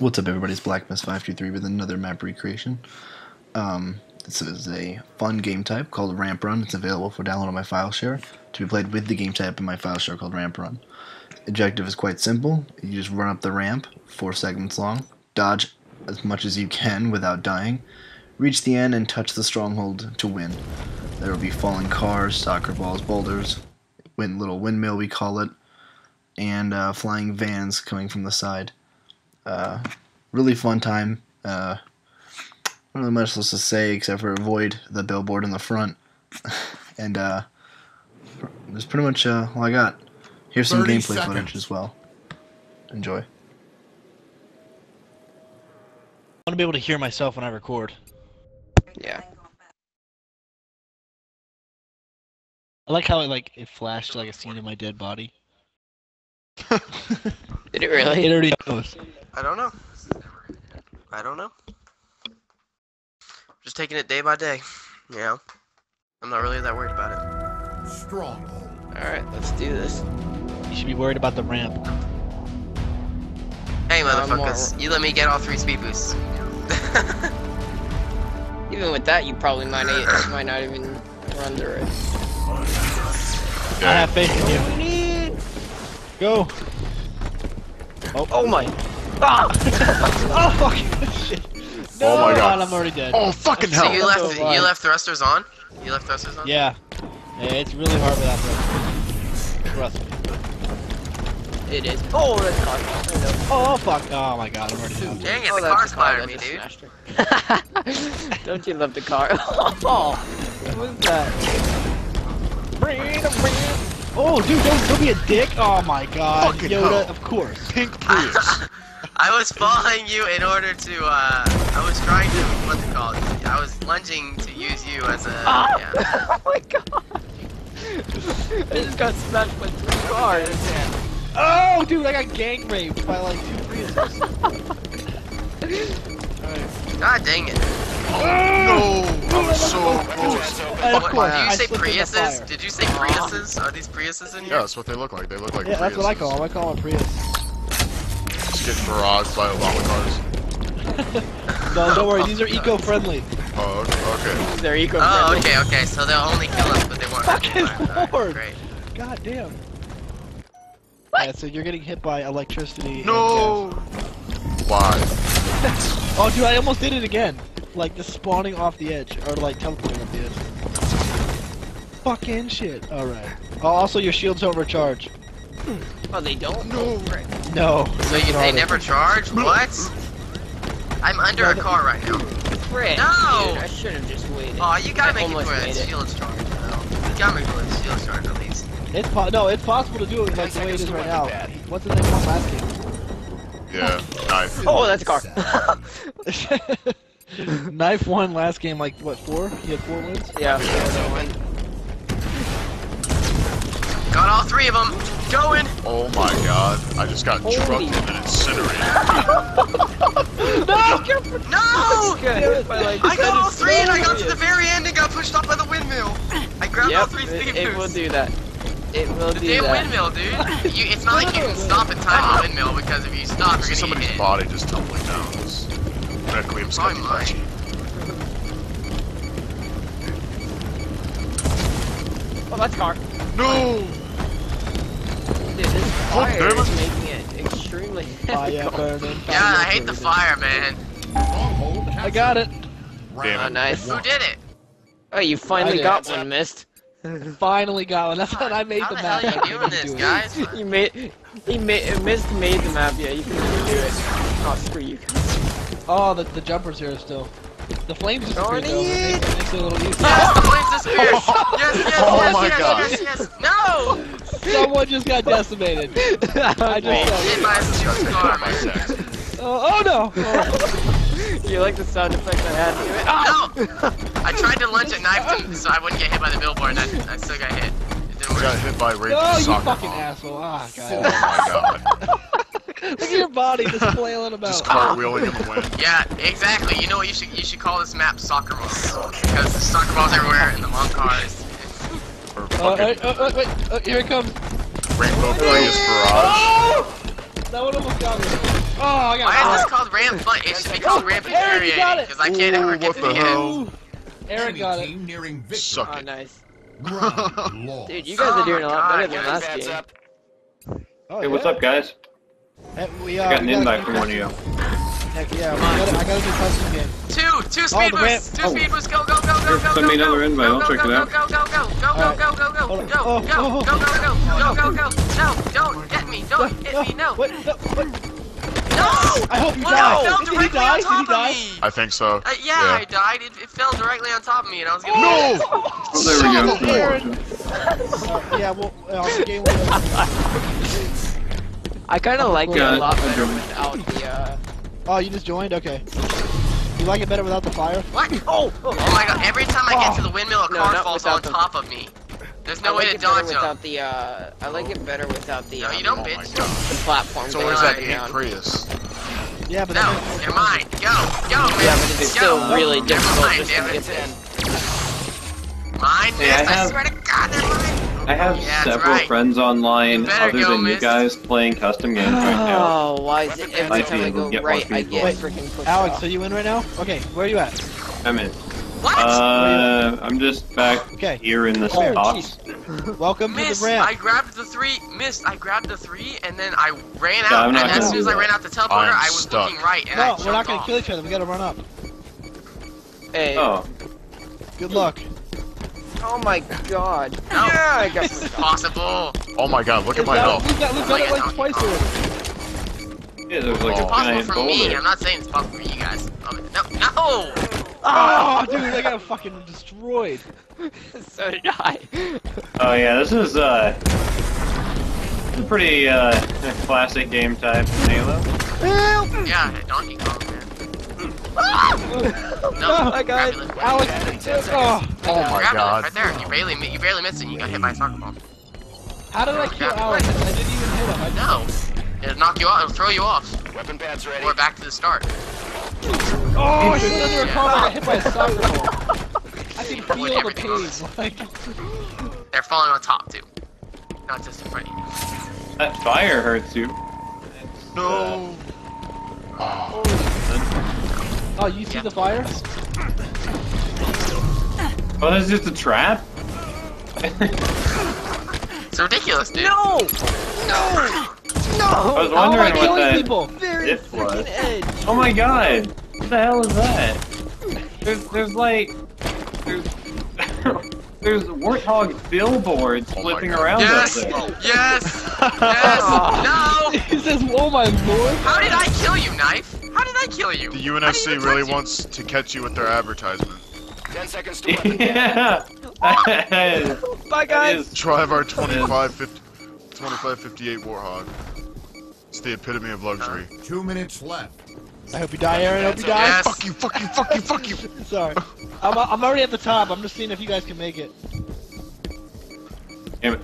What's up, everybody? It's Blackmist523 with another map recreation. Um, this is a fun game type called Ramp Run. It's available for download on my file share to be played with the game type in my file share called Ramp Run. Objective is quite simple. You just run up the ramp, four segments long, dodge as much as you can without dying, reach the end, and touch the stronghold to win. There will be falling cars, soccer balls, boulders, wind, little windmill we call it, and uh, flying vans coming from the side. Uh, really fun time. Uh, not really much else to say except for avoid the billboard in the front. and uh, that's pretty much uh, all I got. Here's some 30 gameplay footage as well. Enjoy. I want to be able to hear myself when I record. Yeah. I like how it like it flashed like a scene of my dead body. Did it really? It really? already knows. I don't know. I don't know. Just taking it day by day. You know? I'm not really that worried about it. Stronghold. Alright, let's do this. You should be worried about the ramp. Hey, motherfuckers. more- You let me get all three speed boosts. Even with that, you probably might not, might not even run through it. I have faith in you. Go. Oh, Oh my! Ah! oh fucking shit. No, Oh my God. I'm already dead. Oh, fucking so hell. you I'm left so you left thrusters on? You left thrusters on? Yeah. Yeah, It's really hard without that. Trust me. It is. Oh, that's not. Oh, oh fuck. Oh my god, I'm already dead. Dang it, Oh, the that's car a splattered me, dude. Don't you love the car? Oh, what was that? Oh, dude, don't, don't be a dick. Oh my god. Fucking Yoda, hell. of course. Pink Prius. I was following you in order to, uh, I was trying to, what's it called? I was lunging to use you as a, yeah. oh my god! I just got smashed by three cars. Oh, dude, I got gang raped by like two Priuses. God dang it. Oh, no, I was so close. And of What, course, did you say slipped in the Priuses? Did you say Priuses? Are these Priuses in here? Yeah, here? that's what they look like. They look like Yeah, that's what I call them. I call them Prius. Just get barraged by Obama cars. No, don't worry, these are eco-friendly. Oh, okay. okay. They're eco-friendly. Oh, okay, okay, so they'll only kill us, but they won't hurt Fucking us. Alright, Lord. Great. God damn. Yeah, so you're getting hit by electricity. No. Why? Oh, dude, I almost did it again. Like just spawning off the edge, or like teleporting off the edge. Fucking shit. All right. Oh, also, your shields don't recharge. Oh, they don't? No. frick. No. So you, they never charge? What? I'm under a car right now. Frick. No! Dude, I should have just waited. Oh, you gotta I make it almost where made it's it. shields though. You gotta make it where it's shields charged at least. It's po- no, it's possible to do it like the way it is right now. What's the name of last game? Yeah. Knife. Oh, that's a car. Knife won last game like what four? He had four wins. yeah. that. Got all three of them. Going. Oh my god. I just got Holy- trucked and incinerated. No! Got hit like, I got all seven three and I got to the very end and got pushed off by the windmill. I grabbed all Yep, three it, speed it will do that. It will The do damn that. windmill, dude. You, it's not like you can stop and time the windmill because if you stop, you're gonna somebody's get hit. body just tumbling down. This Requiem Probably Sketchy mine. Oh, that's a car. No! Dude, this fire damn is making it extremely Fire difficult. burning. Yeah, I hate the fire, man. I got it. Damn Oh, nice. Who did it? Oh, you finally got one, missed. Finally got one. That's what I made How the the map. hell I are you doing this, do guys? You made, he made, missed made the map. Yeah, you can really do it. Oh, screw you. Oh, the, the jumpers here still. The flames disappeared Darn though. It makes, it makes it a little easier. Yes, the flames disappeared. Yes, yes, Oh yes, my yes, God. yes, yes. No! Someone just got decimated. I just Hit said. by a stupid car, My sex. Oh, oh no! Oh. you like the sound effect I had to it? Oh! No! I tried to lunge a knife to, so I wouldn't get hit by the billboard, and I, I still got hit. It didn't I got hit by Rachel No, you soccer fucking mom. asshole. Ah, Oh god. my god. Look at your body just flailing about. Just cartwheeling in the wind. Yeah, exactly. You know what? You should you should call this map soccer balls because there's soccer balls everywhere and the long cars. Or Oh, fucking wait, oh, wait, wait, oh, here it comes. Rainbow Prius Garage. Oh! That one almost got me. Oh, I got Why is this called ramp, but it should be called ramp Aaron, got infuriating it. because I can't ever get to the the end. Aaron got it. Nearing victory. Suck Oh, it. nice. Dude, you guys Oh are doing a lot better than last game. up. Oh, Hey, what's up, guys? Hey, we, uh, I got an invite from one of you. Heck yeah, we gotta, I gotta do custom game. Two, two speed the ramp- boosts, two oh. speed boosts, go, go, go, go, Here, go, send me go, another go, invite, go, I'll go, check go, it out. Go, go, go, go, Alright. go, go, go, Hold on. go, Oh, go, oh, go, go, go, go, go, go, no, don't hit me, don't hit me, no, What? No, what? no! I hope you Well, die. it fell Did he directly die? on Did he top die? of me. I think so. Uh, yeah, I died. It, it fell directly on top of me, and I was gonna. No! Oh, there we Son of go. a Aaron. Uh, yeah, well, uh, the game will. I kind of like it Yeah, a lot I better do. without the, uh... Oh, you just joined? Okay. You like it better without the fire? What? Oh! Oh my god! Every time I get to the windmill, a car not falls on them. top of me. There's no I way like to it dodge them. without the, uh... I like it better without the, No, um, you don't, Oh my bitch. god. the platform It's going always that and hate down. Prius. Yeah, but No, then- you're mine. Go, go, man. Yeah, but it's still go. really Never difficult mind, just to damn get it. in. Mine, Hey, I missed. I, have- swear to God, they're mine. I have Yeah, several right. friends online other go, than you guys playing custom games right now. Oh, why is it every time I go get right, I people. get Wait, freaking pushed Alex, off? are you in right now? Okay, where are you at? I'm in. What? Uh, I'm just back Okay. here in the Oh, tops. Welcome to the ramp. I grabbed the three. Missed. I grabbed the three, and then I ran Yeah, out. I'm not and as soon as I ran out the teleporter, I'm I was stuck. looking right, and no, I we're not gonna off. kill each other. We gotta run up. Hey, Oh, Good luck. Oh my god. No. Yeah, I got This is pushed off. possible. Oh my god, look at my health. got- We've got, we've got it like twice no. already. yeah, there's like Oh. a Possible giant for me. I'm not saying it's possible for you guys. Um, no, no. Oh, dude, I got fucking destroyed. so did I. Oh yeah, this is uh, it's a pretty uh classic game type in Halo. Yeah, Donkey Kong, Oh man. No, I got Alex, oh, Oh my Grab god. right there. You barely, you barely missed it. You got hit by a soccer ball. how did I kill Alex? I didn't even hit him. I No, it'll knock you off. It'll throw you off. Weapon pads ready. We're back to the start. Oh, I slid under a car. I got hit by a soccer ball. I can feel the pain. Like, They're falling on top too, not just in front of you. That fire hurts you. No. oh, Oh, you see Yeah. the fire? Oh, that's just a trap. It's ridiculous, dude. No! No! No! I was How am I wondering what killing that people? Very it was. edge. Oh my god! What the hell is that? There's, there's like, there's, there's warthog billboards Oh flipping around Yes, up there. yes, yes. No. He says, "Oh my lord!" How did I kill you, knife? How did I kill you? The UNSC really you? wants to catch you with their advertisement. Ten seconds to weapon. yeah. Bye, guys. Drive our 2550, 2558 Warthog. It's the epitome of luxury. Uh, two minutes left. I hope you die, Aaron. I hope you die. Yes. Fuck you, fuck you, fuck you, fuck you. Sorry. I'm, I'm already at the top. I'm just seeing if you guys can make it. Damn it.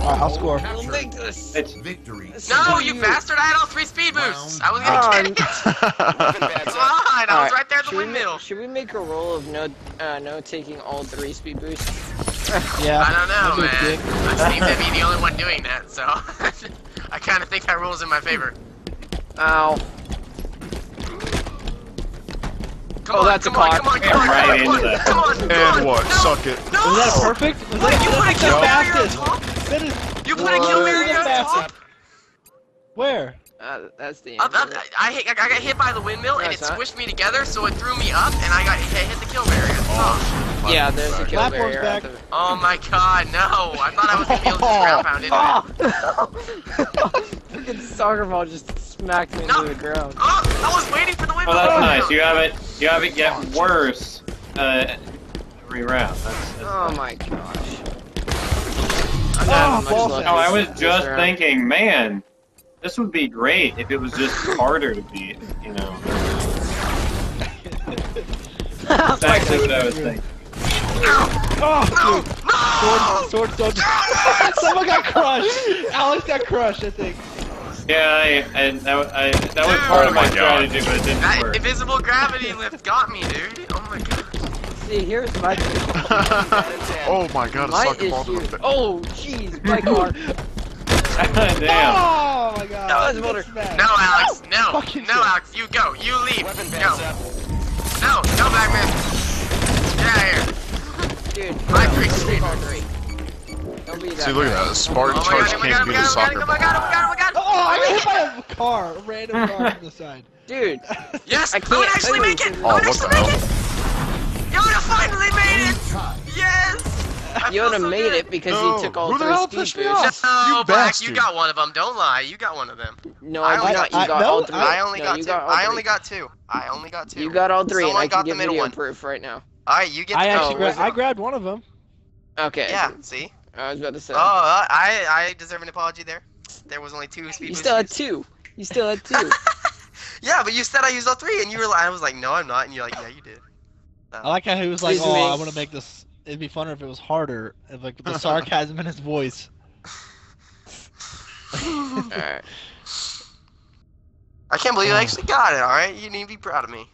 Alright, I'll score. We'll make this. It's Victory. No, you bastard! I had all three speed boosts. I was gonna Round. get it. Weapon pads Come on, I was Alright, right there at the should windmill. make- Should we make a roll of no, uh, no taking all three speed boosts? Yeah. I don't know, man. I seem to be the only one doing that, so I kind of think that rule's in my favor. Ow. Come Oh, on, that's a come on, car. come on, come on, Right come on, into that. come on, come on, And what? No, Suck it. No! Was that a perfect? Was What, that, you put a that's kill the barrier fastest. Top? That is You put a kill Whoa. barrier on That's top? where? Uh, that's the end. that, I, hit, I got hit by the windmill No, and it it's not. squished me together, so it threw me up, and I got hit, hit the kill barrier. at the top. yeah, there's a kill Platform's barrier. back. the- Oh my god, no! I thought I was gonna be able to ground pound into it. Freaking soccer ball just smacked me No. into the ground. Oh, I was waiting for the windmill. Oh, that's to nice. You have it. You have it get worse. Uh, every round. That's, that's Oh fun. my gosh. Oh, I'm not having much ball luck No, I was just thinking, man, this would be great if it was just harder to beat. You know, that's actually what I was thinking. Oh, dude. Sword, sword, sword. Someone got crushed. Alex got crushed, I think. Yeah, I, I, that, I, that was part of my Oh my strategy, but it didn't That work. invisible gravity lift got me, dude. Oh my god. See, here's my oh my god, a my soccer ball to issue. the fa- Oh, jeez, my car. Damn. Oh my god. That was that's Mulder. bad. No, Alex. No. Fucking No, shit. Alex. You go. You leave. Weapon Go. bands up. No. No, black man. Get out of here. Dude, My no, three. three on three. Don't be that See, look at bad. that. Spartan Oh my charge god, oh my can't god, oh beat oh a my soccer god, oh my god, oh my god, oh my god. Oh, I got made hit it. by a car, a random car from the side. Dude, Yes, I I would oh, can't actually move make it. because- I Oh, would what the actually make hell? it. You would have finally made it. Yes. I you would feel have so made good. it because No, you took all who the three hell speed pushed me boosts. No, You Black, bastard. you got one of them. Don't lie. You got one of them. No, I I, did only not. got- You got no, all three. I only no, got two. got I only got two. I only got two. You got all three, Someone and I got can the give middle video one. proof right now. All right, you get I the actually Oh, gra- I grabbed one of them. Okay. Yeah, see? I was about to say. Oh, uh, I I deserve an apology there. There was only two speed you still had two. You still had two. Yeah, but you said I used all three, and you were like, I was like, no, I'm not, and you're like, yeah, you did. Oh. I like how he was like, Excuse "Oh, me. I want to make this. It'd be funner if it was harder." And like the sarcasm in his voice. Alright. I can't believe I oh. actually got it. All right, you need to be proud of me.